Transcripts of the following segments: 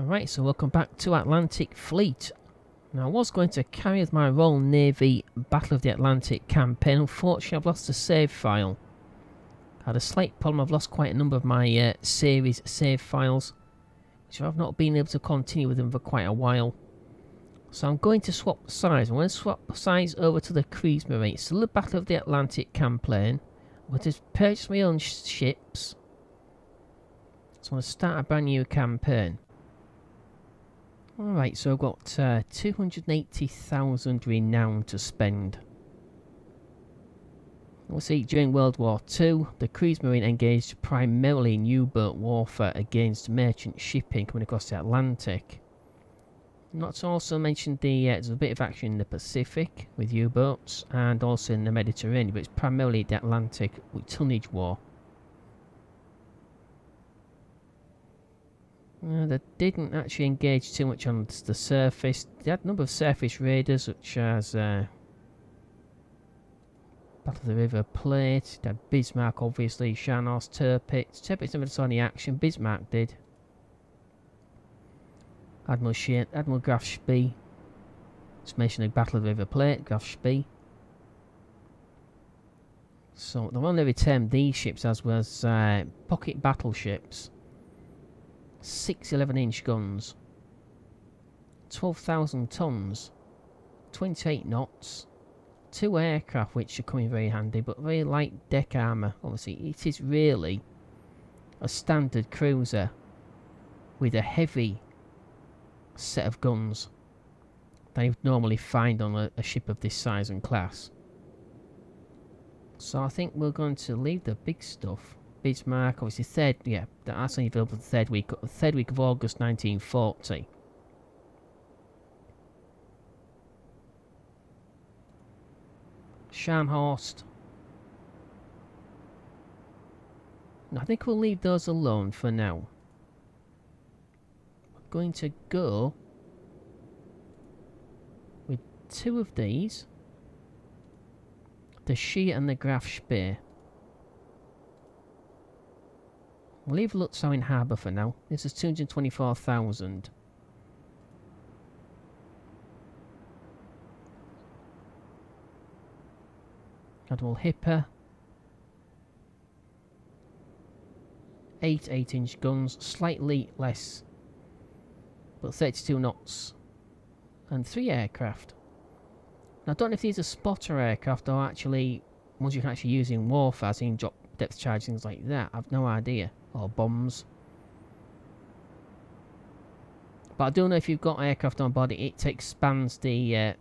Alright, so welcome back to Atlantic Fleet. Now, I was going to carry with my Royal Navy Battle of the Atlantic campaign. Unfortunately, I've lost the save file. I had a slight problem. I've lost quite a number of my uh, series save files, which I've not been able to continue with them for quite a while. So I'm going to swap sides. I'm going to swap sides over to the Kriegsmarine. Still the Battle of the Atlantic campaign. I'm going to purchase my own sh ships. So I'm going to start a brand new campaign. Alright, so I've got uh, 280,000 renown to spend. We'll see, during World War II, the Kriegsmarine engaged primarily in U-boat warfare against merchant shipping coming across the Atlantic. Not to also mention the uh, there's a bit of action in the Pacific with U-boats and also in the Mediterranean, but it's primarily the Atlantic with tonnage war. Uh, they didn't actually engage too much on the surface. They had a number of surface raiders, such as uh, Battle of the River Plate. They had Bismarck, obviously, Scharnhorst, Tirpitz. Tirpitz never saw any action. Bismarck did. Admiral, She Admiral Graf Spee. Just mentioning Battle of the River Plate, Graf Spee. So the one they returned these ships as was uh, pocket battleships six 11 inch guns, 12,000 tons, 28 knots, two aircraft which are coming very handy, but very light deck armour. Obviously, it is really a standard cruiser with a heavy set of guns that you would normally find on a, a ship of this size and class. So I think we're going to leave the big stuff Bismarck, obviously third, yeah, that's only available the third week, third week of August 1940. Scharnhorst. I think we'll leave those alone for now. We're going to go with two of these. The Scheer and the Graf Spee. We'll leave Lutzow in harbour for now. This is 224,000. Admiral Hipper. Eight 8-inch guns, slightly less, but 32 knots. And three aircraft. Now, I don't know if these are spotter aircraft or actually ones you can actually use in warfare, in drop depth charge, things like that. I've no idea or bombs. But I don't know if you've got aircraft on board, it expands the uh,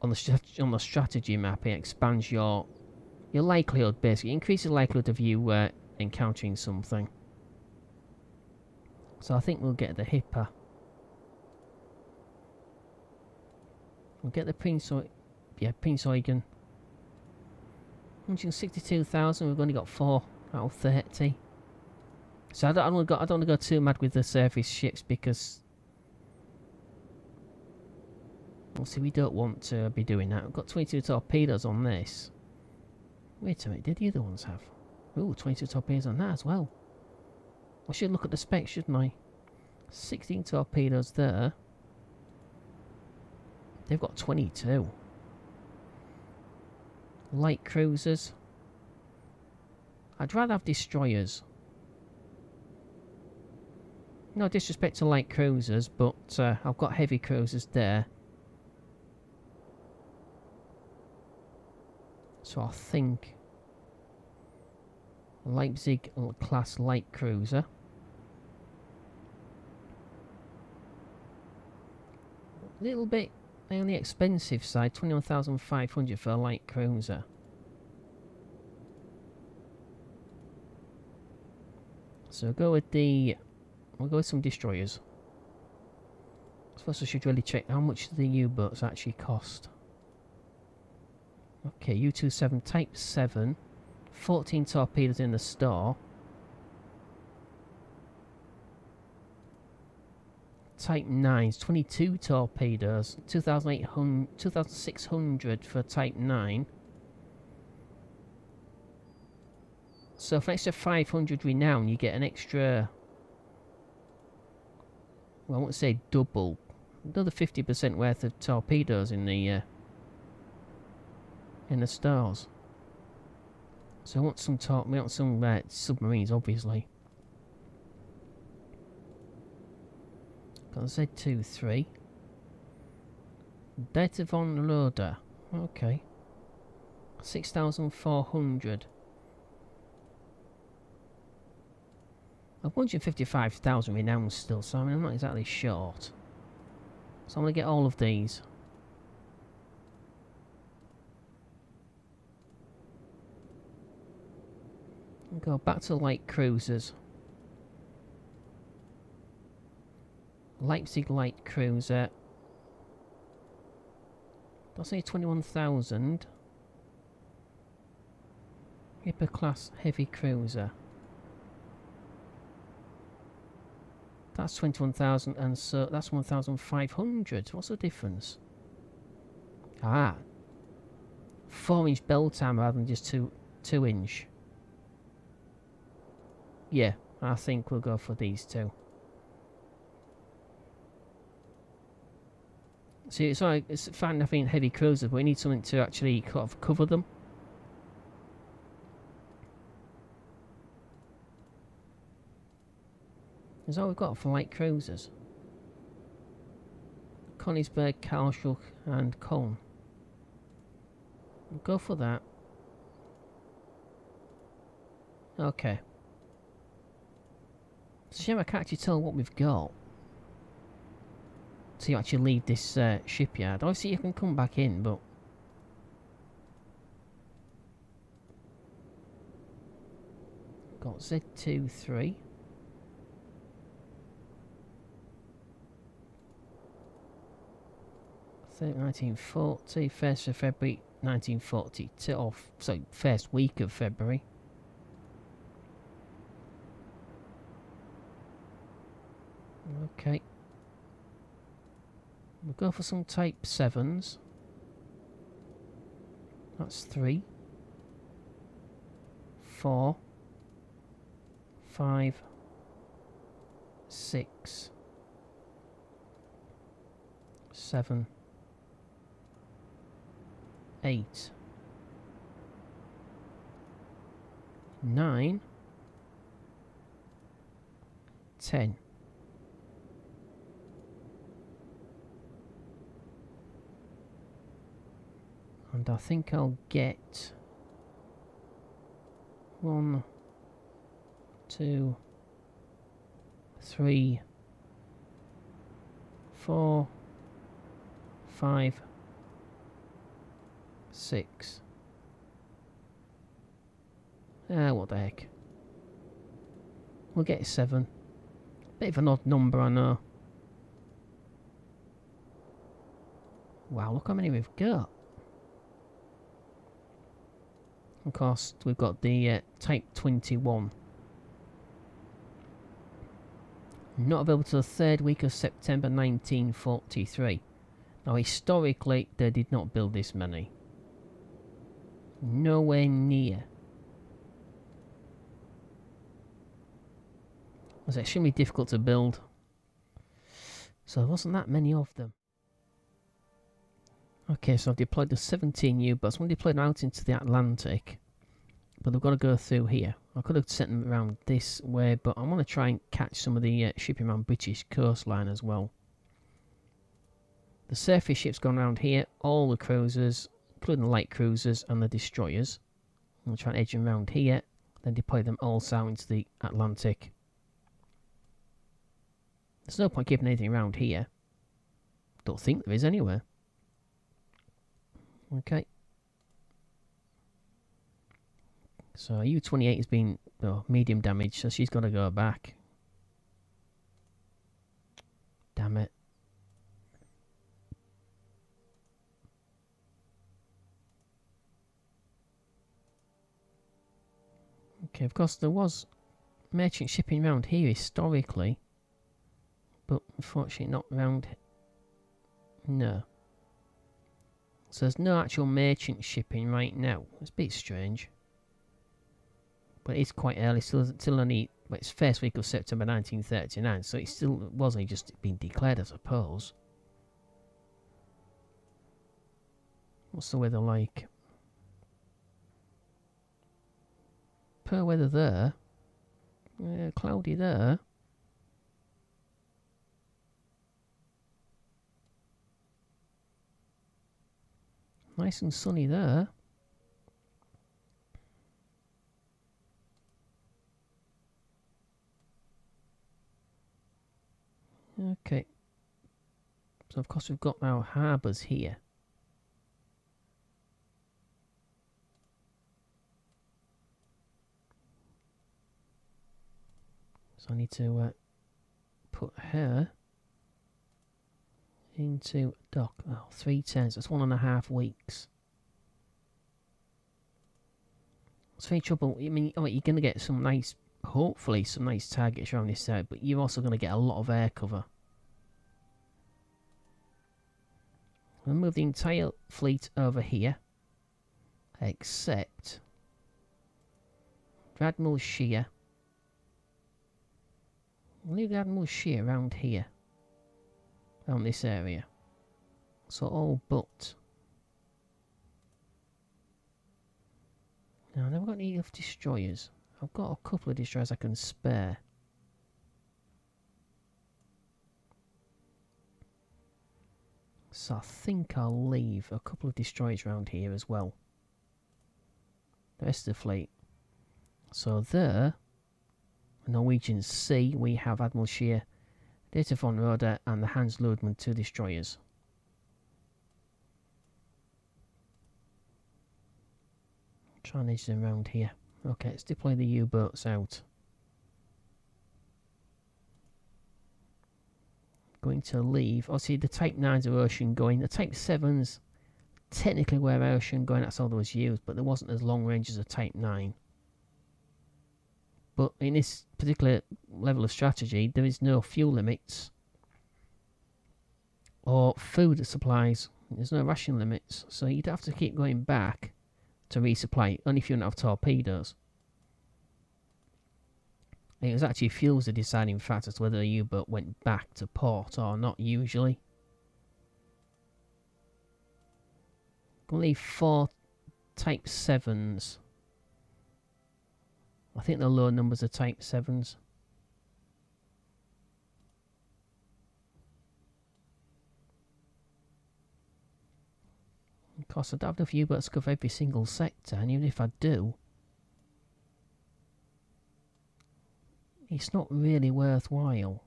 on the on the strategy map. It expands your your likelihood, basically, increases the likelihood of you uh, encountering something. So I think we'll get the Hipper. We'll get the Prince, yeah, Prinz Eugen. 162,000. We've only got four out of 30. So I don't, I don't, go, I don't want to go too mad with the surface ships because... Obviously we don't want to be doing that. We've got 22 torpedoes on this. Wait a minute, did the other ones have? Ooh, 22 torpedoes on that as well. I should look at the specs, shouldn't I? 16 torpedoes there. They've got 22. Light cruisers. I'd rather have destroyers. No disrespect to light cruisers, but uh, I've got heavy cruisers there. So I think Leipzig class light cruiser. A little bit on the expensive side, 21,500 for a light cruiser. So go with the We'll go with some destroyers. First I should really check how much the U-boats actually cost. Okay, U-27 Type 7. 14 torpedoes in the store. Type 9s, 22 torpedoes, 2,800, 2,600 for Type 9. So for an extra 500 renown, you get an extra I won't say double, another 50% worth of torpedoes in the uh, in the stars. So I want some tor we want some uh, submarines, obviously. Got Z2 3. Diether von Roeder. Okay. 6,400. 155,000 renown still, so I mean, I'm not exactly short. So I'm going to get all of these. Go back to light cruisers. Leipzig light cruiser. I'll say 21,000. Hipper class heavy cruiser. That's 21,000 and so that's 1,500. What's the difference? Ah. 4 inch bell time rather than just 2, 2 inch. Yeah, I think we'll go for these two. See, it's like it's fine having heavy cruisers, but we need something to actually kind of cover them. Is all we've got for light cruisers. Königsberg, Karlsruhe and Köln. We'll go for that. Okay. It's a shame I can't actually tell what we've got. So you actually leave this uh, shipyard. Obviously you can come back in, but... Got Z2, 3. 1940, 1st of February 1942, or so first week of February. Okay. We'll go for some type 7s. That's 3. 4. 5. 6. 7 eight, nine, ten. And I think I'll get one, two, three, four, five, Six. Ah, what the heck. We'll get seven. Bit of an odd number, I know. Wow, look how many we've got. Of course, we've got the uh, Type 21. Not available till the third week of September 1943. Now, historically, they did not build this many. Nowhere near. It was extremely difficult to build. So there wasn't that many of them. Okay, so I've deployed the 17 U-boats. I'm going to deploy them out into the Atlantic. But they've got to go through here. I could have sent them around this way, but I want to try and catch some of the uh, shipping around British coastline as well. The surface ships gone around here, all the cruisers, including the light cruisers and the destroyers. We'll try and edge them around here, then deploy them also into the Atlantic. There's no point keeping anything around here. Don't think there is anywhere. Okay. So U-28 has been oh, medium damage, so she's got to go back. Damn it. Okay, of course there was merchant shipping around here historically, but unfortunately not around. No. So there's no actual merchant shipping right now. It's a bit strange. But it's quite early, still, still only But it's first week of September 1939, so it still wasn't just been declared, I suppose. What's the weather like? Per weather there. Cloudy there. Nice and sunny there. Okay. So of course we've got our harbours here. I need to uh, put her into dock. Oh, three tens. That's one and a half weeks. It's very trouble. I mean, oh, you're going to get some nice, hopefully, some nice targets around this side, but you're also going to get a lot of air cover. We'll move the entire fleet over here, except Admiral Scheer. We'll leave the Admiral Scheer around here around this area. So all but. Now, I've never got any of destroyers. I've got a couple of destroyers I can spare. So I think I'll leave a couple of destroyers around here as well. The rest of the fleet. So there, Norwegian Sea, we have Admiral Scheer Diether von Roeder and the Hans Ludemann two destroyers. Try and edge them around here. Okay, let's deploy the U-boats out. Going to leave. Oh, see, the Type 9s are ocean going. The Type 7s technically were ocean going. That's all that was used, but there wasn't as long range as a Type 9. But in this particular level of strategy, there is no fuel limits or food supplies. There's no ration limits, so you'd have to keep going back to resupply, only if you don't have torpedoes. It was actually fuels the deciding factor as whether a U-boat went back to port or not, usually. Only four Type 7s I think the lower numbers are type 7s. Of course, I don't have enough U-boats to cover every single sector, and even if I do, it's not really worthwhile.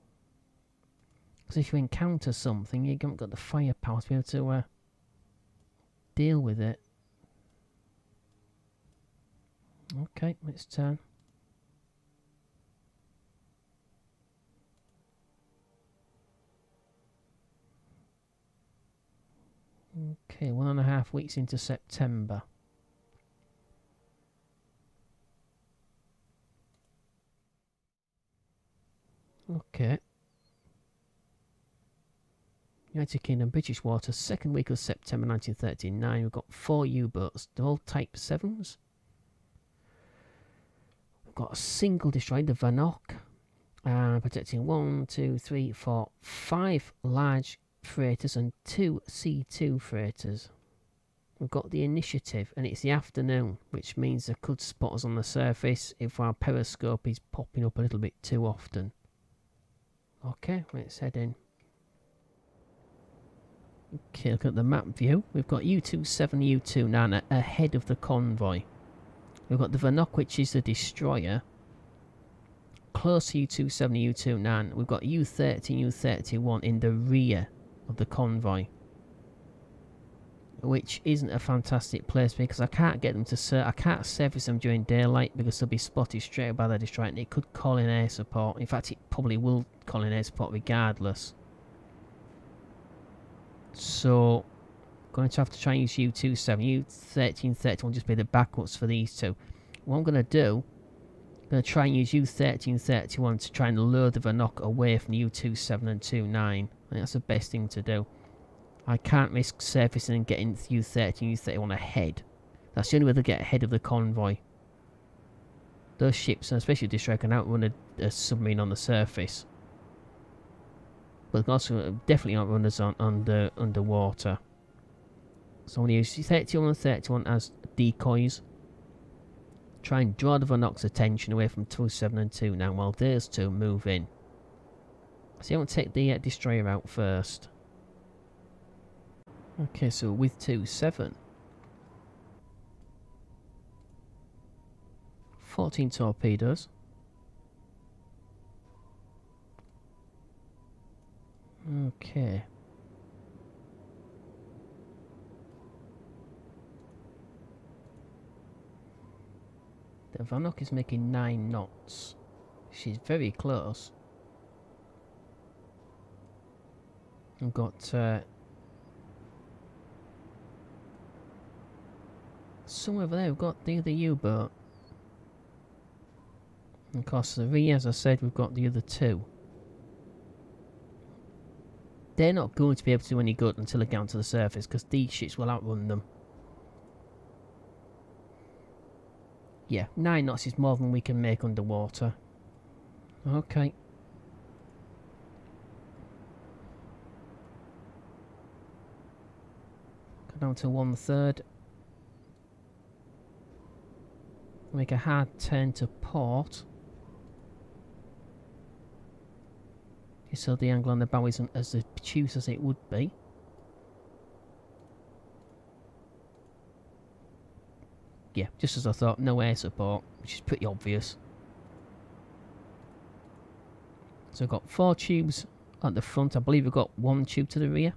Because if you encounter something, you haven't got the firepower to be able to uh, deal with it. Okay, it's turn. Okay, one and a half weeks into September. Okay. United Kingdom, British waters, second week of September 1939. We've got four U-boats, all Type 7s. We've got a single destroyer, the Vanoc, uh, protecting one, two, three, four, five large freighters and two C2 freighters. We've got the initiative and it's the afternoon, which means they could spot us on the surface if our periscope is popping up a little bit too often. Okay, let's head in. Okay, look at the map view. We've got U-27, U-29 ahead of the convoy. We've got the Vanoc, which is the destroyer. Close to U-27, U-29. We've got U-30, U-31 in the rear of the convoy. Which isn't a fantastic place because I can't get them to ser I can't service them during daylight because they'll be spotted straight by the destroyer and it could call in air support. In fact, it probably will call in air support regardless. So, going to have to try and use U27. U1330 will just be the backups for these two. What I'm going to do, I'm going to try and use U1331 to try and lure the Vanoc away from U27 and 29 think that's the best thing to do. I can't risk surfacing and getting U-30 and U-31 ahead. That's the only way to get ahead of the convoy. those ships, especially destroyer, can outrun a, a submarine on the surface. But also uh, definitely outrun us on under underwater. So I'm going to use 31 and 31 as decoys. Try and draw the Vanoc's attention away from 27 and 2 now while those two move in. So I want to take the uh, destroyer out first. Okay, so with 2, 7. 14 torpedoes. Okay. The Vanoc is making 9 knots. She's very close. We've got uh, somewhere over there we've got the other U-boat. Of course the V as I said we've got the other two. They're not going to be able to do any good until they get onto the surface because these ships will outrun them. Yeah, 9 knots is more than we can make underwater. Okay. Down to one third. Make a hard turn to port. So the angle on the bow isn't as obtuse as it would be. Yeah, just as I thought, no air support, which is pretty obvious. So I've got four tubes at the front. I believe we've got one tube to the rear.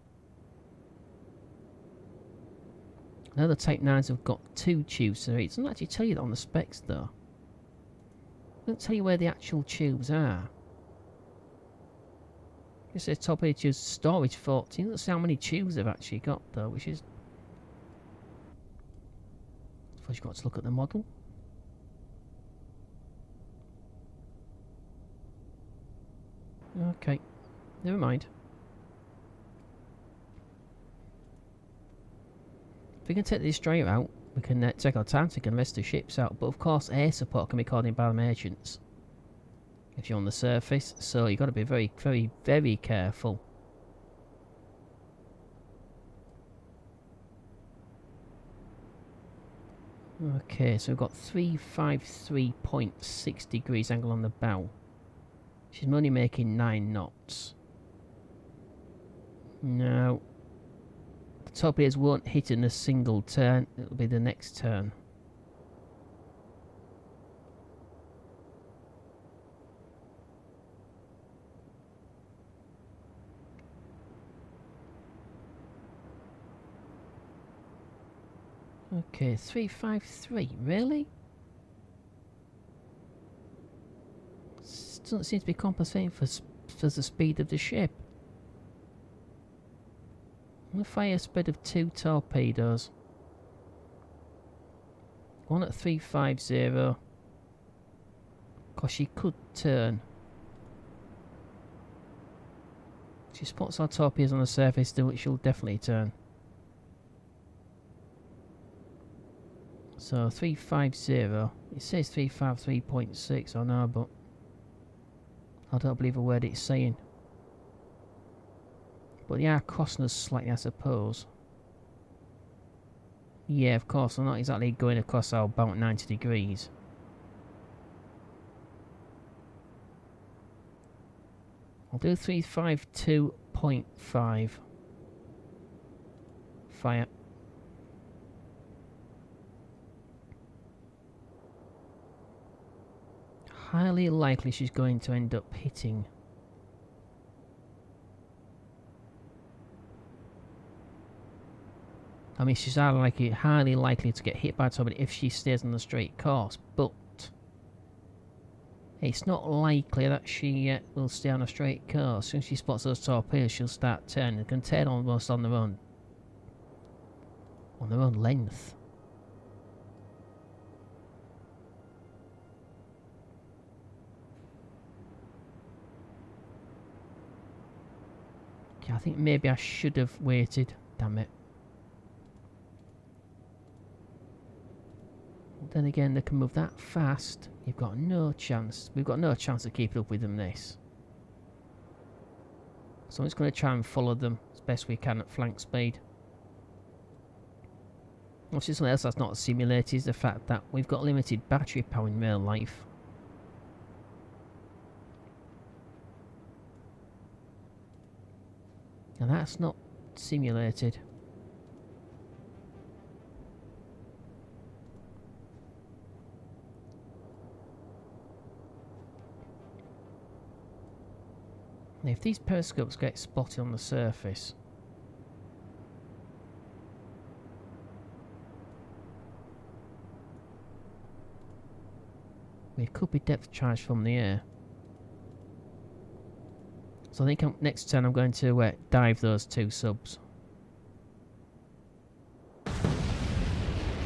Now the Type 9s have got two tubes rear. It doesn't actually tell you that on the specs though. It doesn't tell you where the actual tubes are. It says top edge storage 14. Let's see how many tubes they've actually got though, which is First you've got to look at the model. Okay, never mind. If we can take this straight out, we can uh, take our time to get the ships out. But of course, air support can be called in by the merchants if you're on the surface. So you've got to be very, very, very careful. Okay, so we've got 353.6 degrees angle on the bow. She's only making 9 knots. Now, torpedoes won't hit in a single turn, it'll be the next turn. Okay, 353, really? Doesn't seem to be compensating for, for the speed of the ship. I'm going to fire a speed of two torpedoes. One at 350. Because she could turn. She spots our torpedoes on the surface, though she'll definitely turn. So 350, it says 353.6, I know, but I don't believe a word it's saying. But they are costing us slightly, I suppose. Yeah, of course, I'm not exactly going across our about 90 degrees. I'll do 352.5. Fire. highly likely she's going to end up hitting. I mean, she's highly likely, highly likely to get hit by somebody if she stays on the straight course, but it's not likely that she uh, will stay on a straight course. As soon as she spots those torpedoes, she'll start turning. It can turn almost on their own, on their own length. I think maybe I should have waited. Damn it. Then again, they can move that fast. You've got no chance. We've got no chance of keeping up with them this. So I'm just going to try and follow them as best we can at flank speed. Obviously something else that's not simulated is the fact that we've got limited battery power in real life. And that's not simulated. If these periscopes get spotted on the surface, it could be depth charge from the air. So I think I'm, next turn I'm going to uh, dive those two subs.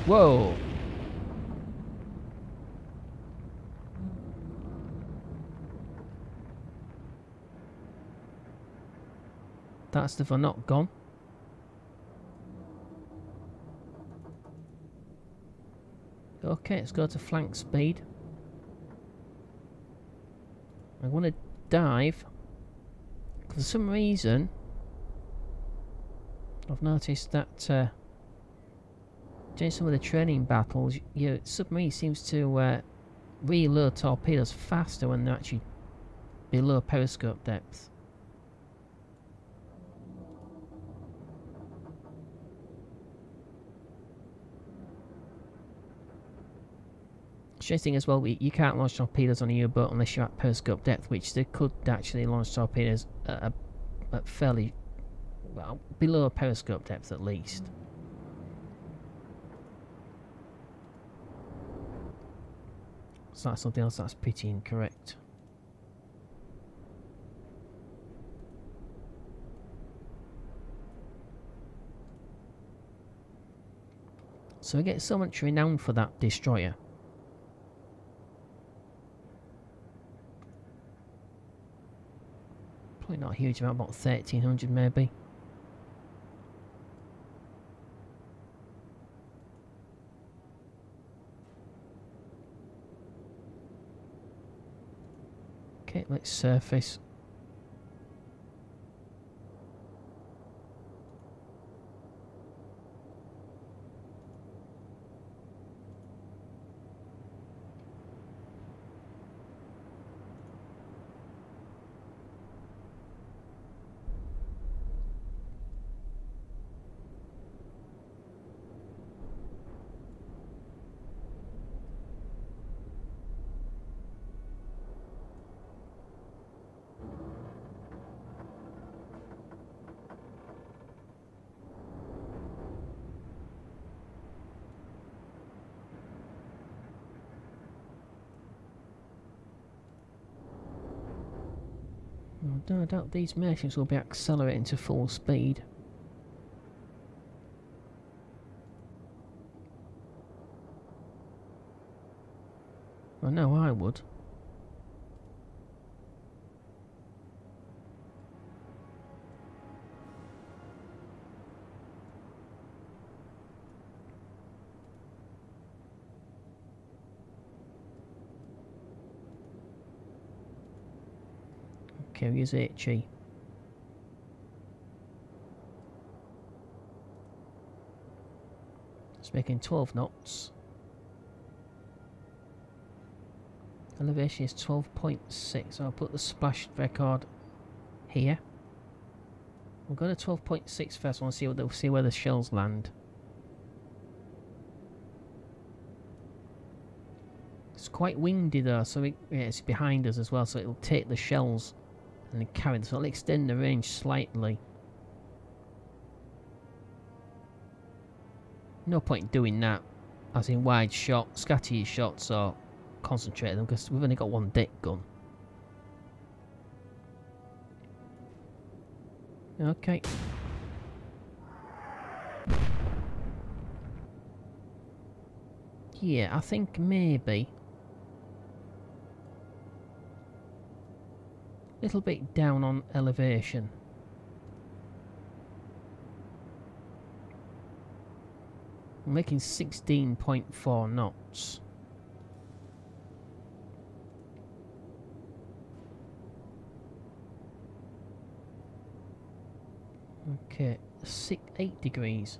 Whoa! That's are not gone. Okay, let's go to flank speed. I want to dive. For some reason, I've noticed that uh, during some of the training battles, your submarine seems to uh, reload torpedoes faster when they're actually below periscope depth. Interesting as well, you can't launch torpedoes on a U-boat unless you're at periscope depth, which they could actually launch torpedoes at, at fairly, well, below periscope depth at least. So that's something else that's pretty incorrect. So we get so much renown for that destroyer. Probably not a huge amount, about 1300 maybe. Okay, let's surface. I doubt these machines will be accelerating to full speed. I know I would. Carrier's itchy. It's making 12 knots. Elevation is 12.6. So I'll put the splash record here. We'll go to 12.6 first. I want to see, what the, see where the shells land. It's quite windy though, so it, yeah, it's behind us as well, so it'll take the shells and the carry so I'll extend the range slightly. No point doing that, as in wide shot, scatter your shots or concentrate them, because we've only got one deck gun. Okay. Yeah, I think maybe little bit down on elevation. I'm making 16.4 knots. Okay, six, 8 degrees.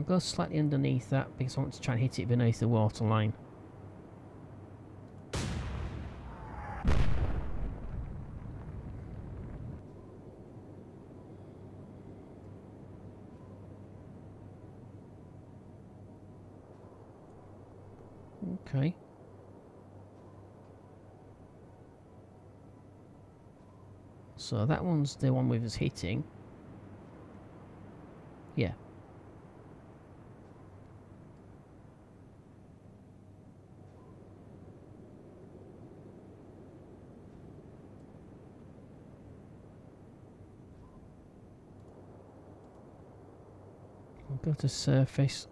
I'll go slightly underneath that because I want to try and hit it beneath the water line. Okay. So that one's the one with us hitting. Yeah. Go to surface.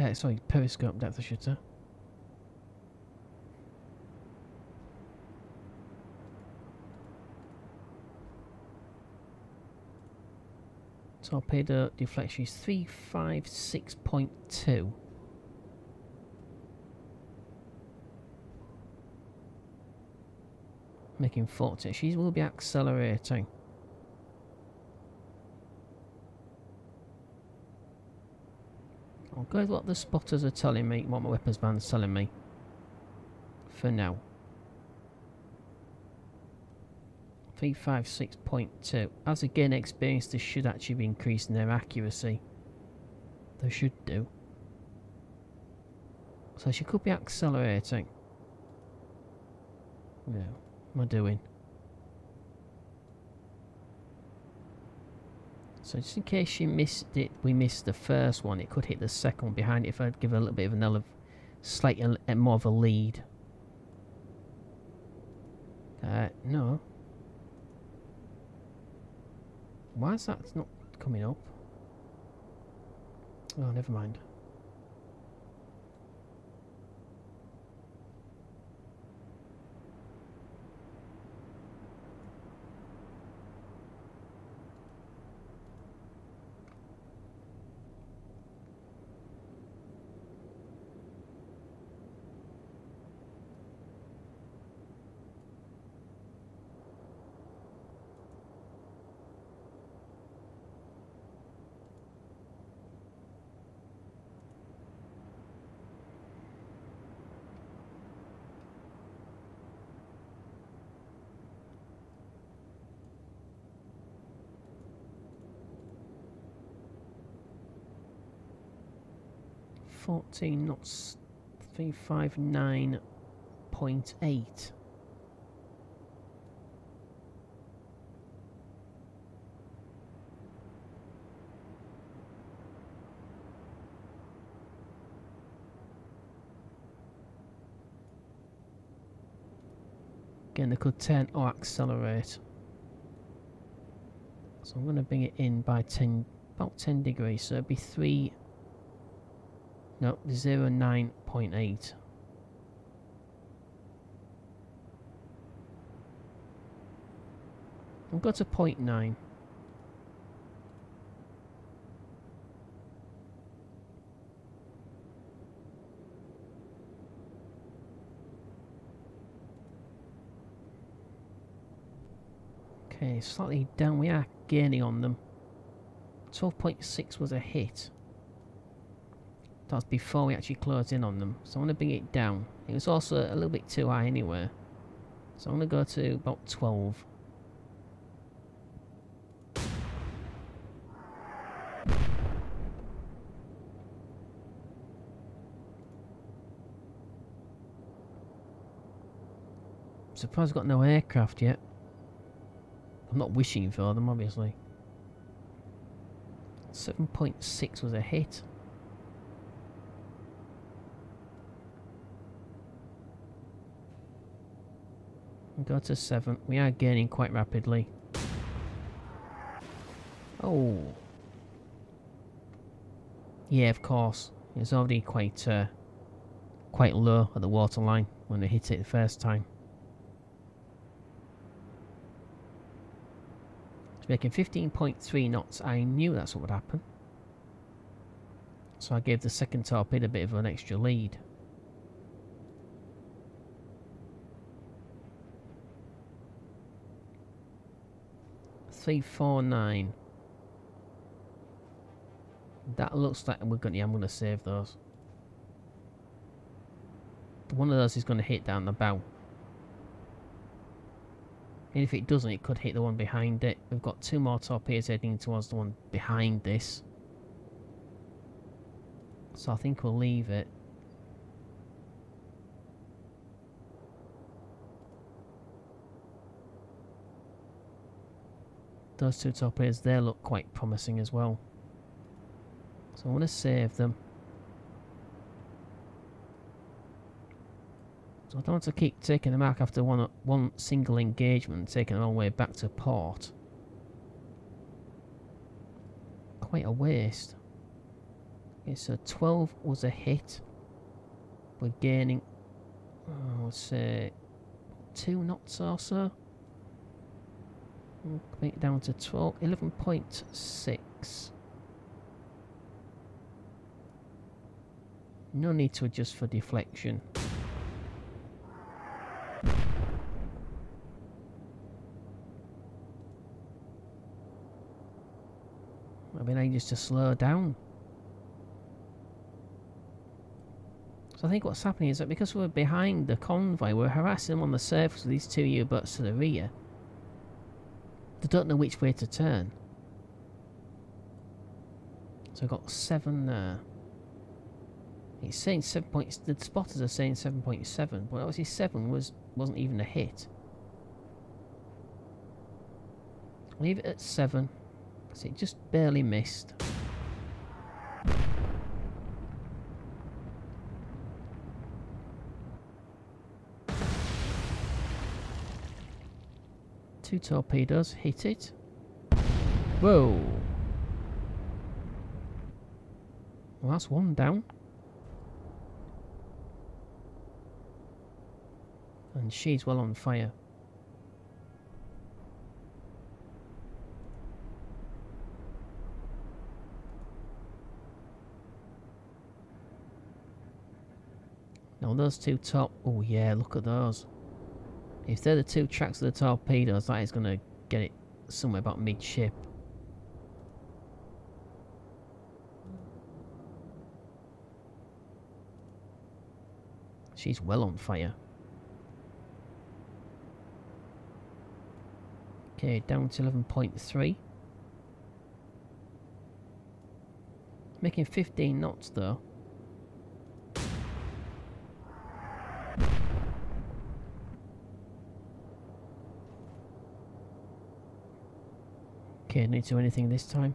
Uh, sorry, periscope depth, should say. Torpedo deflection is 356.2. Making 40. She will be accelerating. Go with what the spotters are telling me, what my weapons band's telling me. For now. 356.2. As again experienced, this should actually be increasing their accuracy. They should do. So she could be accelerating. Yeah, what am I doing? So just in case you missed it, we missed the first one, it could hit the second one behind it if I'd give a little bit of another, slightly more of a lead. Uh, no. Why is that not coming up? Oh, never mind. 14 knots 359.8 Again, they could turn or accelerate. So I'm going to bring it in by 10, about 10 degrees. So it'd be 3 no, 09.8. I've got a 0.9. Okay, slightly down. We are gaining on them. 12.6 was a hit. That's before we actually close in on them. So I'm going to bring it down. It was also a little bit too high anyway. So I'm going to go to about 12. surprised I've got no aircraft yet. I'm not wishing for them, obviously. 7.6 was a hit. Go to 7. We are gaining quite rapidly. Oh. Yeah, of course. It's already quite uh, quite low at the waterline when they hit it the first time. It's making 15.3 knots. I knew that's what would happen. So I gave the second torpedo a bit of an extra lead. Three four nine. That looks like we're gonna yeah, I'm gonna save those. One of those is gonna hit down the bow. And if it doesn't, it could hit the one behind it. We've got two more torpedoes heading towards the one behind this. So I think we'll leave it. Those two torpedoes there look quite promising as well. So I want to save them. So I don't want to keep taking them back after one one single engagement, taking them all the way back to port. Quite a waste. Okay, so 12 was a hit. We're gaining, oh, let's say, two knots or so. Bring it down to 12, 11.6. No need to adjust for deflection. I mean, I just to slow down. So I think what's happening is that because we're behind the convoy, we're harassing them on the surface with these two U-boats to the rear. They don't know which way to turn. So I've got seven there. It's saying seven point. The spotters are saying seven point seven, but obviously seven was wasn't even a hit. Leave it at seven, because it just barely missed. Two torpedoes hit it. Whoa! Well, that's one down. And she's well on fire. Now those two top... Oh yeah, look at those. If they're the two tracks of the torpedoes, that is going to get it somewhere about midship. She's well on fire. Okay, down to 11.3. Making 15 knots though. Okay, need to do anything this time.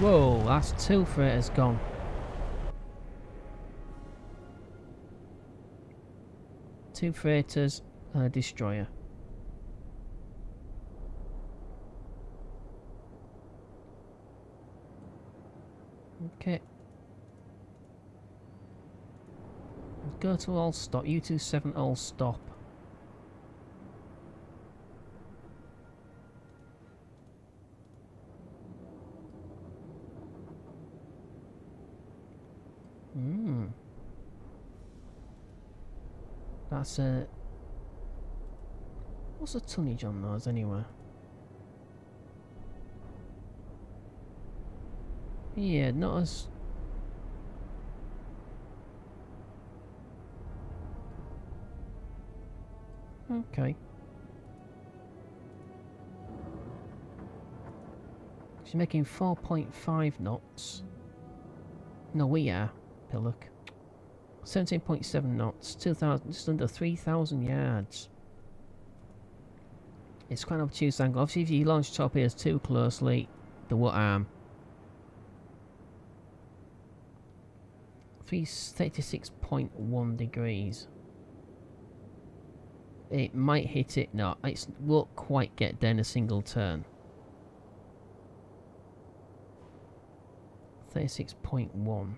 Whoa, that's two freighters gone. Two freighters and a destroyer. Okay. Go to all stop. U27 all stop. Hmm. That's a... What's the tonnage on those anyway? Yeah, not as Mm. Okay. She's making 4.5 knots. No, we are, Pillock. 17.7 knots, 2,000, just under 3,000 yards. It's quite an obtuse angle. Obviously, if you launch torpedoes too closely, the what arm. 336.1 degrees it might hit it. No, it won't quite get down a single turn. 36.1.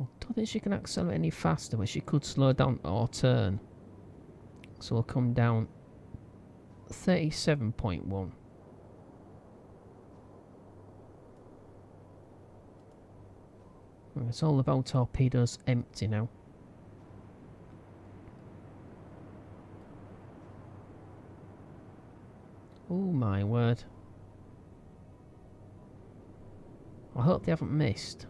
I don't think she can accelerate any faster, but she could slow down or turn. So we'll come down 37.1. It's all about torpedoes empty now. Oh my word. I hope they haven't missed.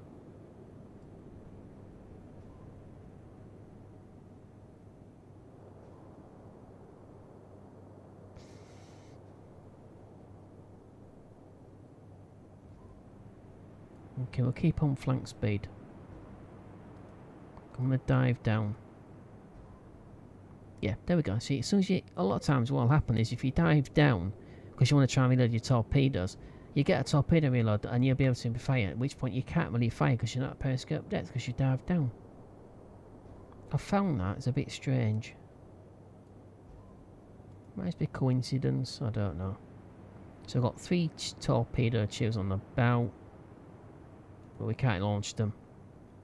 Okay, we'll keep on flank speed. I'm going to dive down. Yeah, there we go. See, as soon as you... A lot of times what will happen is if you dive down, because you want to try and reload your torpedoes, you get a torpedo reload and you'll be able to fire, at which point you can't really fire because you're not at periscope depth because you dive down. I found that. It's a bit strange. Might be coincidence. I don't know. So I've got three torpedo tubes on the bow. But we can't launch them.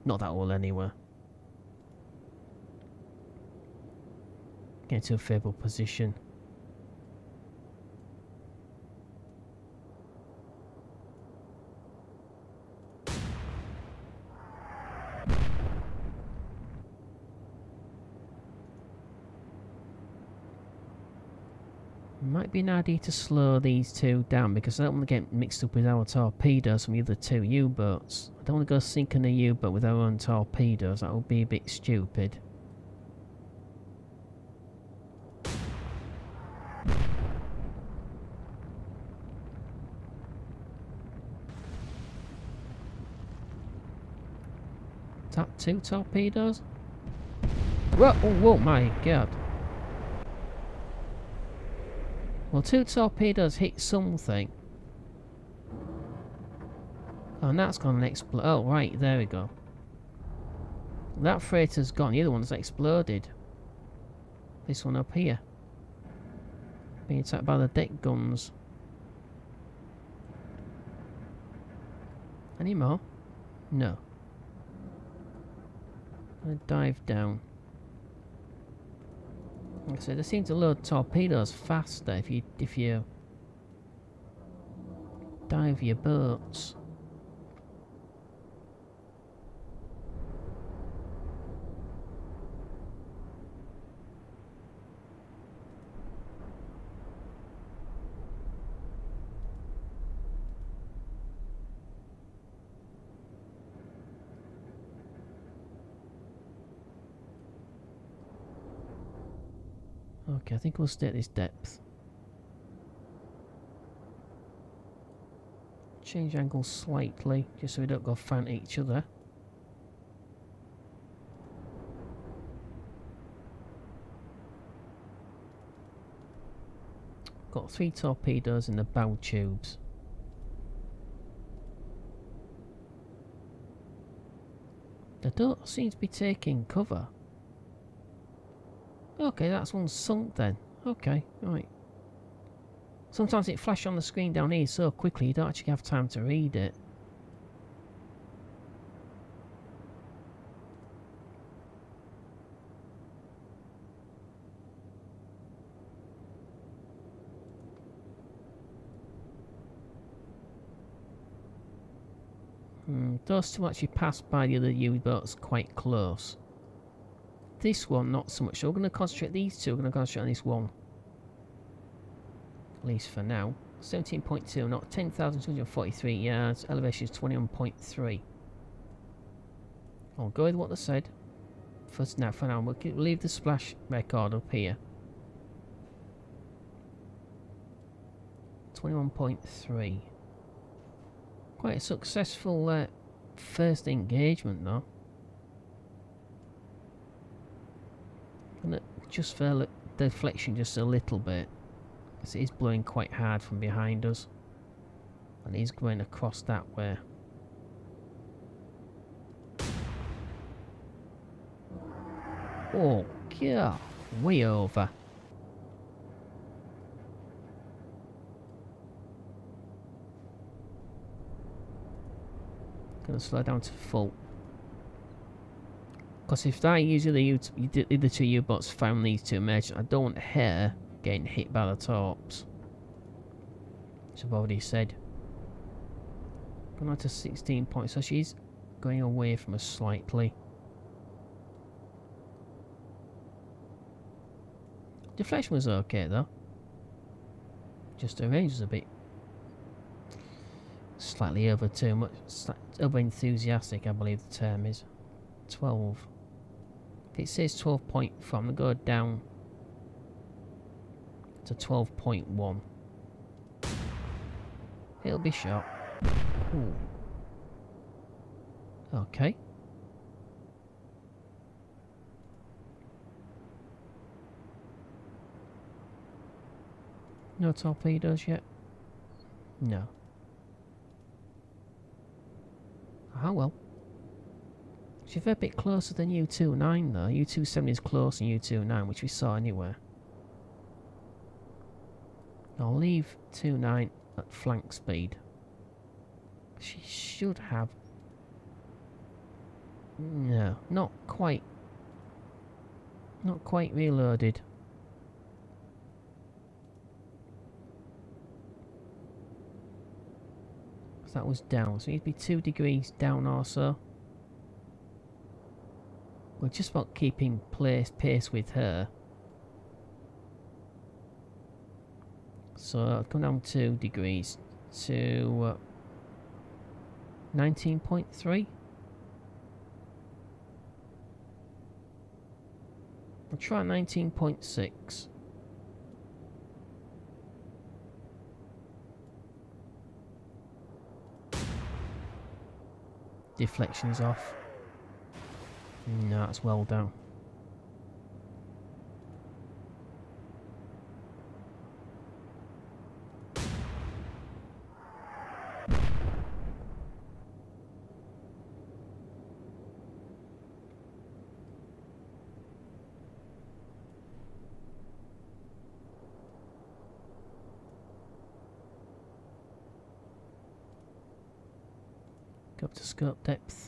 Not that all anywhere. Get to a favourable position. Be an idea to slow these two down because I don't want to get mixed up with our torpedoes from the other two U-boats. I don't want to go sinking a U-boat with our own torpedoes, that would be a bit stupid. Is that two torpedoes? Whoa, oh, whoa, my god. Well, two torpedoes hit something. Oh, and that's gone and explode. Oh, right, there we go. That freighter's gone. The other one's exploded. This one up here. Being attacked by the deck guns. Any more? No. I'm dive down. Like I said, they seem to load torpedoes faster if you if you dive your boats. Okay, I think we'll stay at this depth. Change angle slightly, just so we don't go fan each other. Got three torpedoes in the bow tubes. They don't seem to be taking cover. Okay, that's one sunk then. Okay, right. Sometimes it flashes on the screen down here so quickly you don't actually have time to read it. Hmm, those two actually passed by the other U-boats quite close. This one, not so much. So we're going to concentrate these two. We're going to concentrate on this one. At least for now. 17.2, not 10,243 yards. Elevation is 21.3. I'll go with what they said. First now, for now, we'll leave the splash record up here. 21.3. Quite a successful uh, first engagement though. Just fell deflection just a little bit. Because it is blowing quite hard from behind us. And he's going across that way. Oh, yeah. Way over. Gonna slow down to full. Because if that usually the, the two U-boats found these two merchants, I don't want her getting hit by the torps. So I've already said. Going on to 16 points, so she's going away from us slightly. Deflection was okay though. Just the range was a bit slightly over too much, over enthusiastic I believe the term is. 12. It says 12.4 I'm going to go down to 12.1. It'll be shot. Ooh. Okay. No torpedoes yet? No. Ah well. She's a bit closer than U-29 though. U-270 is closer than U-29, which we saw anywhere. I'll leave 2-9 at flank speed. She should have... No, not quite. Not quite reloaded. that was down, so you'd be two degrees down or so. We're just about keeping place, pace with her. So I'll come down two degrees to uh, 19.3. I'll try 19.6. Deflection's off. No, that's well. Go up to scope depth.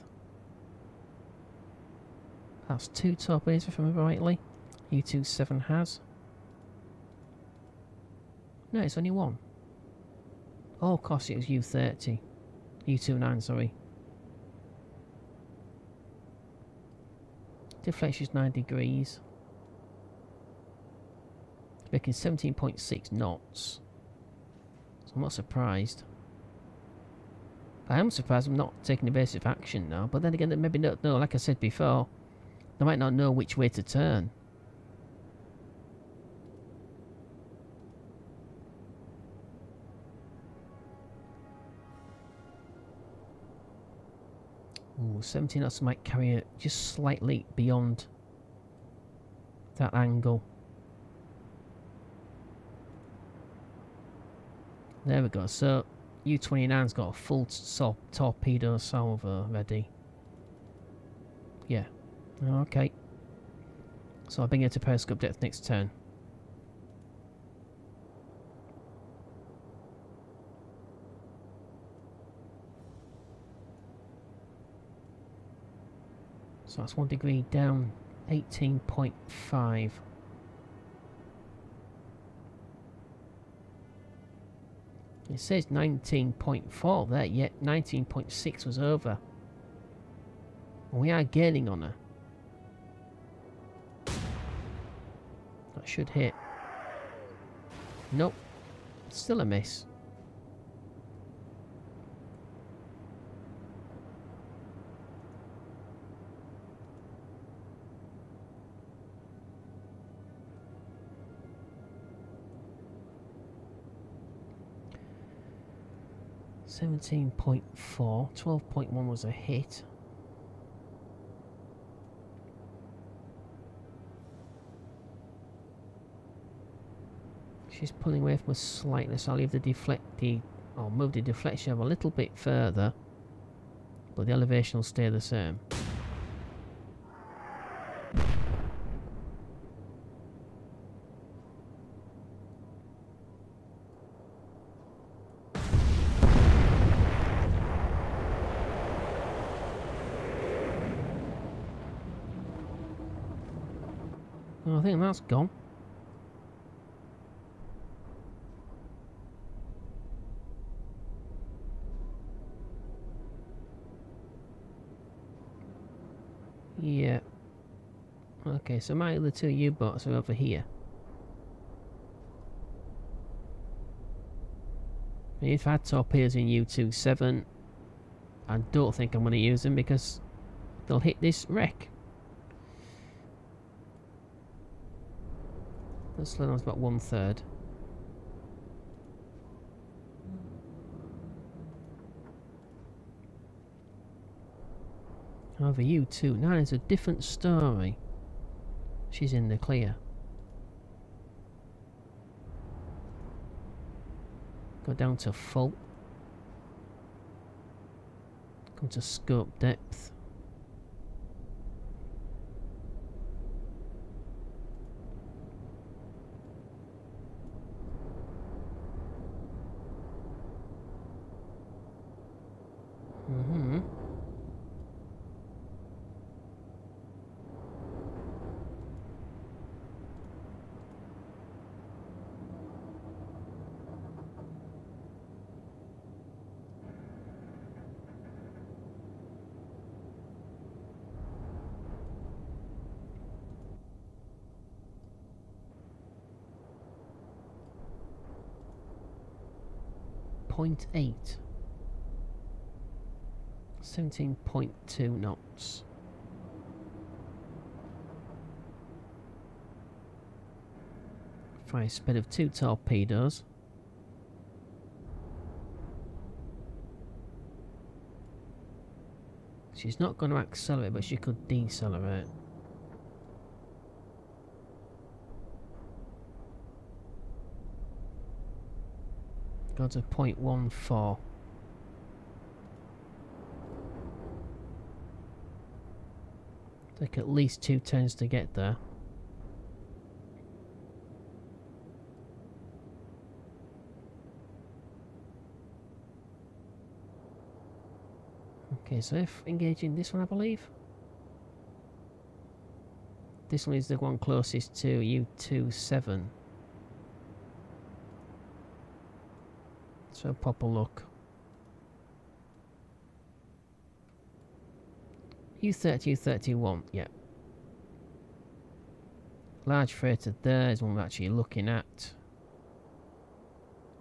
Two torpedoes if I remember rightly. U-27 has. No, it's only one. Oh, of course it was U-30. U-29, sorry. Deflection is 9 degrees. Making 17.6 knots. So I'm not surprised. I am surprised I'm not taking evasive action now, but then again, maybe not, no, like I said before, they might not know which way to turn. Ooh, 17 knots might carry it just slightly beyond that angle. There we go. So U-29's got a full torpedo salvo ready. Yeah. Okay. So I'll bring it to periscope depth next turn. So that's one degree down, 18.5. It says 19.4 there, yet 19.6 was over. And we are gaining on her. That should hit. Nope. Still a miss. Seventeen point four. Twelve point one was a hit. She's pulling away from us slightly, so I'll leave the deflect the I'll move the deflection a little bit further, but the elevation will stay the same. I think that's gone. Yeah. Okay, so my other two U-boats are over here. If I had torpedoes in U-27, I don't think I'm going to use them because they'll hit this wreck. The slow down's about one third. However, U2, now it's a different story. She's in the clear. Go down to full. Come to scope depth. 17.2 knots. Fire speed of two torpedoes. She's not going to accelerate, but she could decelerate. Go to 0.14. Take at least two turns to get there. Okay, so if engaging this one, I believe. This one is the one closest to U27. So a look. U30, U31, yeah. Large freighter there is one we're actually looking at.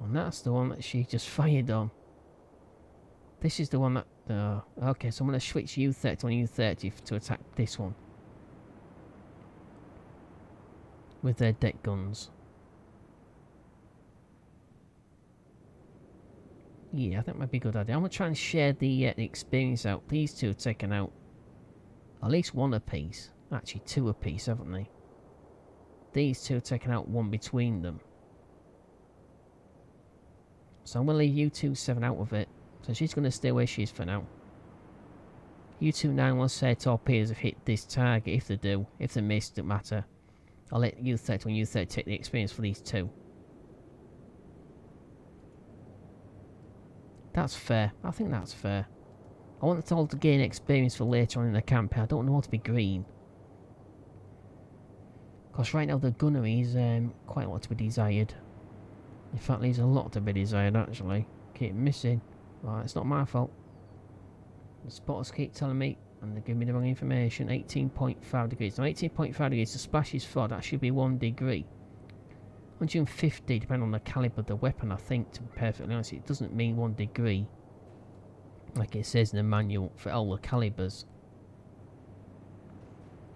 And that's the one that she just fired on. This is the one that... Uh, okay, so I'm going to switch U30 to U30 to attack this one. With their deck guns. Yeah, I think might be a good idea. I'm going to try and share the, uh, the experience out. These two have taken out at least one apiece. Actually, two apiece, haven't they? These two have taken out one between them. So I'm going to leave U27 out of it. So she's going to stay where she is for now. U29 will say torpedoes have hit this target. If they do, if they miss, it doesn't matter. I'll let U30 and U30 take the experience for these two. That's fair. I think that's fair. I want it all to gain experience for later on in the campaign. I don't want to be green. Because right now the gunnery is um, quite a lot to be desired. In fact, there's a lot to be desired actually. Keep missing. Right, it's not my fault. The spotters keep telling me, and they give me the wrong information, 18.5 degrees. Now 18.5 degrees, the splash is 4, that should be 1 degree. 150, depending on the caliber of the weapon, I think, to be perfectly honest. It doesn't mean 1 degree like it says in the manual for all the calibers.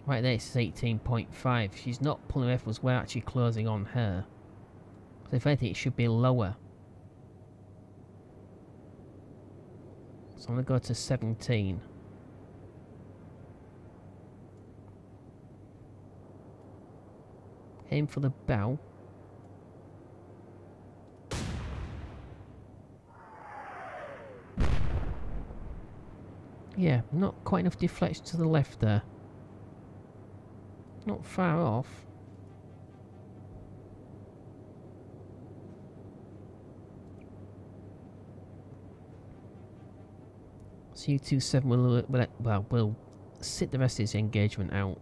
Right there it says 18.5. She's not pulling her we're actually closing on her. So if anything it should be lower. So I'm going to go to 17. Aim for the bow. Yeah, not quite enough deflection to the left there. Not far off. So U27 will, will, well, will sit the rest of this engagement out.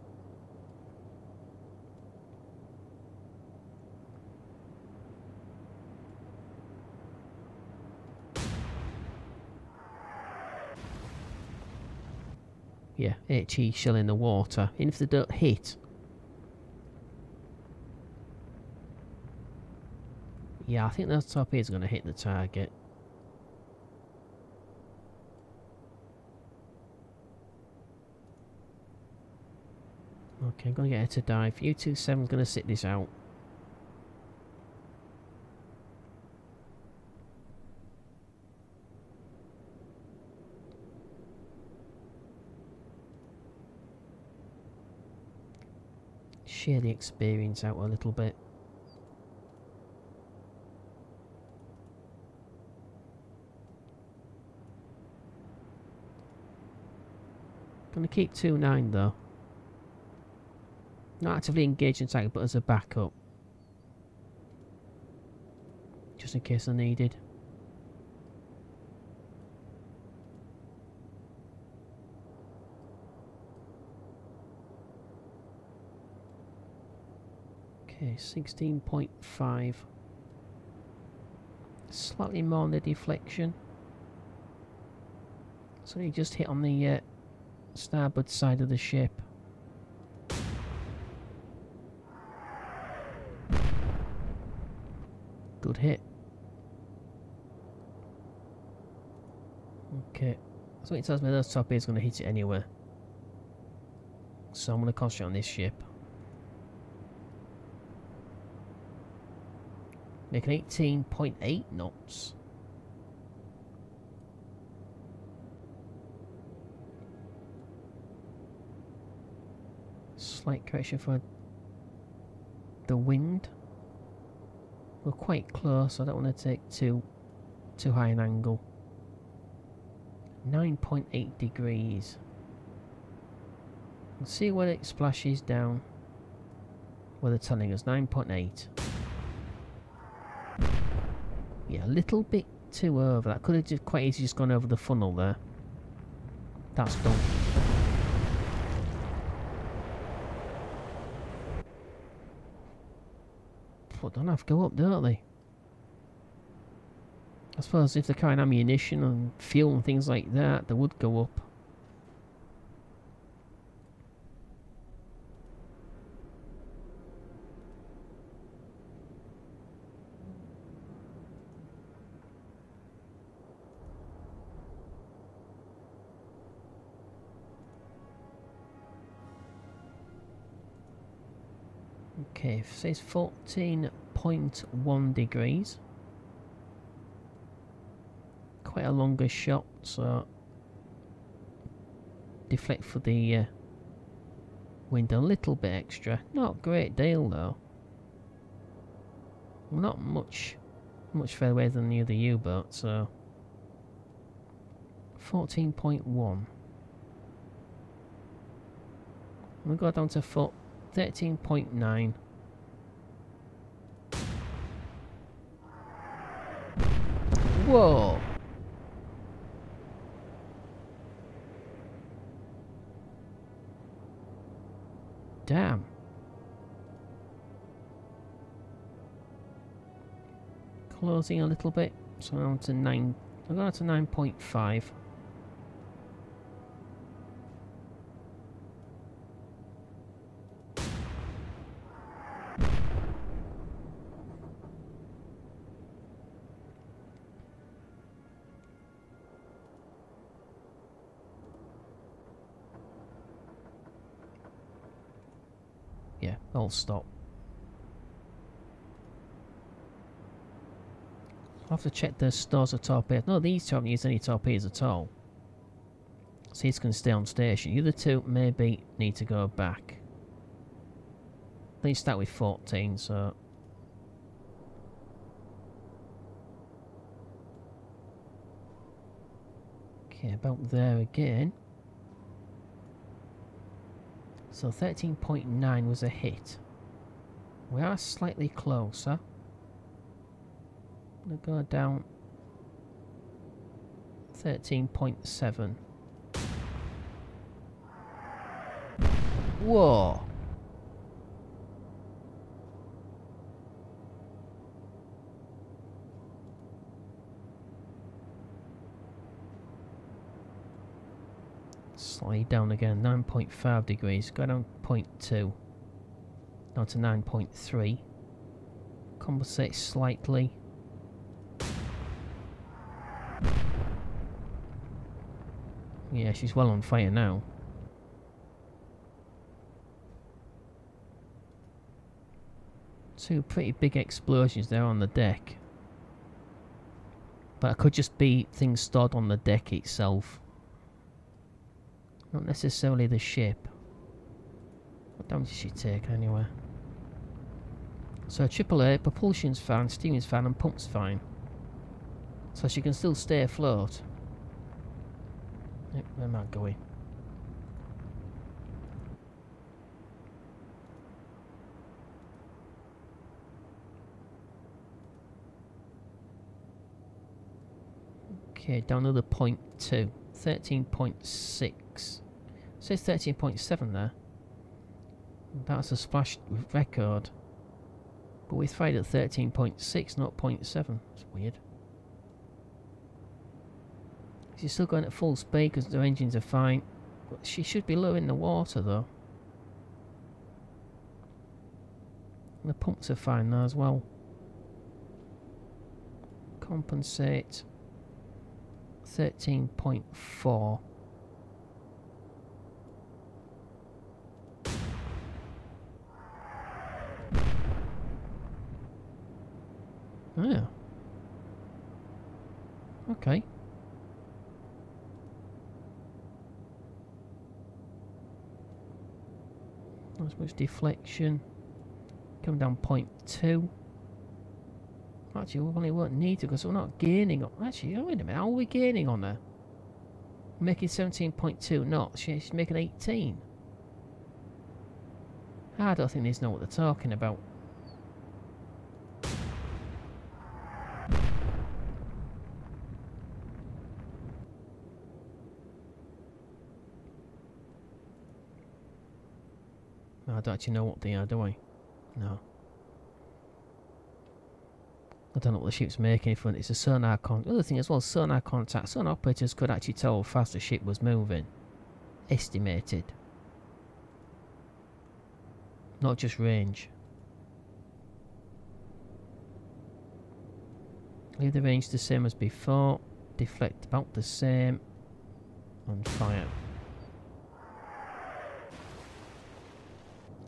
Yeah, HE shell in the water. If they don't hit... Yeah, I think those top are going to hit the target. Okay, I'm going to get her to dive. U-27 is going to sit this out. Share the experience out a little bit. Gonna keep 2-9 though. Not actively engaged in attack, but as a backup. Just in case I needed. Okay, 16.5. Slightly more on the deflection. So he just hit on the uh, starboard side of the ship. Good hit. Okay. So it tells me those torpedoes going to hit it anywhere. So I'm going to concentrate on this ship. Making 18.8 knots. Slight correction for the wind. We're quite close, I don't want to take too too high an angle. 9.8 degrees. Let's see when it splashes down. Where they're telling us 9.8. Yeah, a little bit too over. That could have just quite easily just gone over the funnel there. That's done. But don't have to go up, don't they? I suppose if they're carrying ammunition and fuel and things like that, they would go up. Okay, it says 14.1 degrees. Quite a longer shot, so deflect for the uh, wind a little bit extra. Not a great deal though. Not much, much further away than the other U-boat, so 14.1. We'll go down to foot 13.9. Damn. Closing a little bit, so I'm to 9, I'm going to 9.5. Yeah, I'll stop. I'll have to check the stores of torpedoes. No, these two haven't used any torpedoes at all. So he's going to stay on station. The other two maybe need to go back. They start with 14, so... Okay, about there again. So 13.9 was a hit. We are slightly closer. I'm going to go down 13.7. Whoa! Slightly down again, 9.5 degrees. Go down 0.2. Down to 9.3. Compensate slightly. Yeah, she's well on fire now. Two pretty big explosions there on the deck. But it could just be things stored on the deck itself. Not necessarily the ship. What damage did she take anyway? So AAA, propulsion's fine, steering's fine and pump's fine. So she can still stay afloat. Yep, where am I going? Okay, down another point two. 13.6. says 13.7 there. That's a splash record. But we fired at 13.6, not 0.7. It's weird. She's still going at full speed because the engines are fine. But she should be low in the water though. The pumps are fine now as well. Compensate. 13.4. yeah. Okay. Not as much deflection. Come down point two. Actually, we only won't need to because we're not gaining on... Actually, oh, wait a minute. How are we gaining on her? Making 17.2 knots. She's making 18. I don't think these know what they're talking about. Don't actually know what they are, do I? No. I don't know what the ship's making if it's a sonar contact. The other thing as well, sonar contact. Sonar operators could actually tell how fast the ship was moving. Estimated. Not just range. Leave the range the same as before. Deflect about the same. And fire.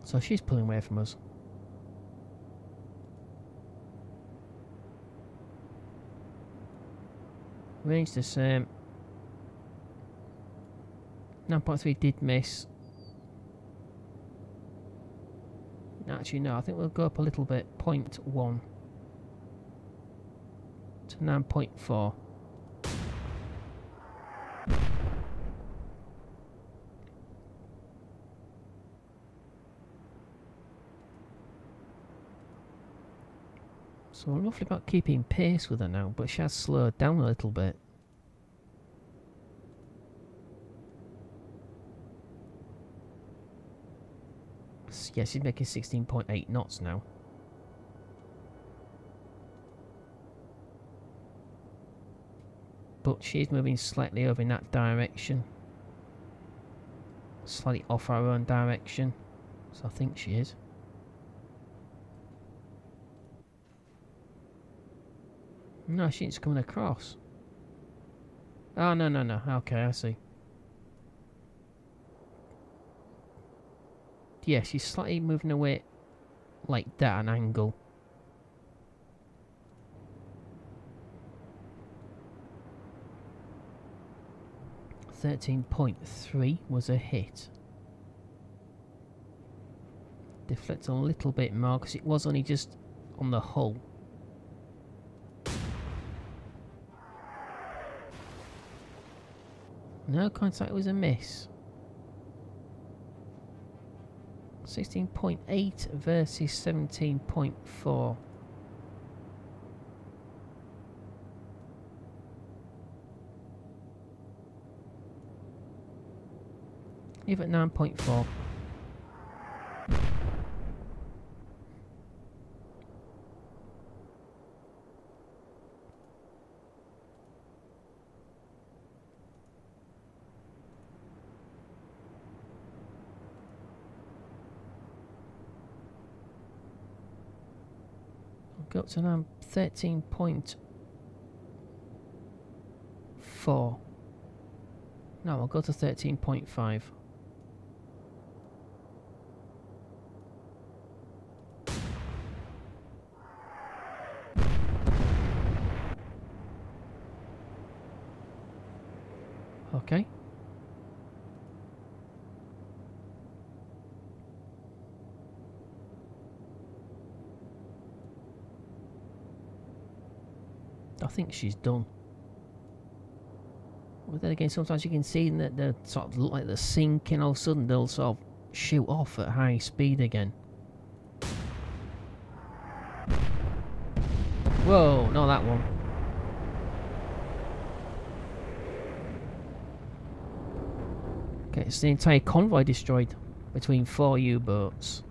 So she's pulling away from us. Range the same. 9.3 did miss. Actually, no, I think we'll go up a little bit. 0.1 to 9.4. So we're roughly about keeping pace with her now, but she has slowed down a little bit. Yeah, she's making 16.8 knots now. But she's moving slightly over in that direction. Slightly off our own direction. So I think she is. No, she's coming across. Oh, no, no, no. Okay, I see. Yeah, she's slightly moving away like that, an angle. Thirteen point three was a hit. Deflect a little bit more because it was only just on the hull. No contact was a miss. 16.8 versus 17.4. Leave at 9.4. Go up to now 13.4. No, I'll go to 13.5. Okay. I think she's done. But then again, sometimes you can see that they sort of look like they're sinking. All of a sudden, they'll sort of shoot off at high speed again. Whoa, not that one. Okay, it's the entire convoy destroyed between four U-boats.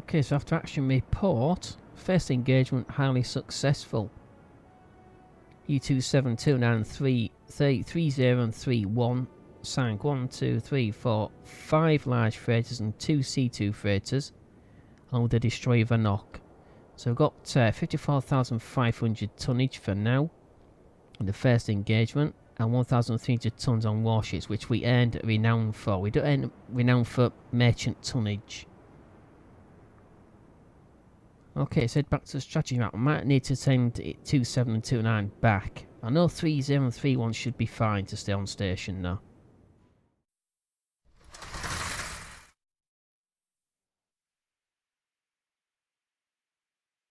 Okay, so after action report, first engagement highly successful. U27293 3031 sank 1, 2, 3, 4, 5 large freighters and 2 C2 freighters along with the destroyer Vanoc. So we've got uh, 54,500 tonnage for now in the first engagement and 1,300 tons on warships which we earned renown for. We don't earn renown for merchant tonnage. Okay, so back to the strategy map. I might need to send it 27 and 29 back. I know 3031 should be fine to stay on station now.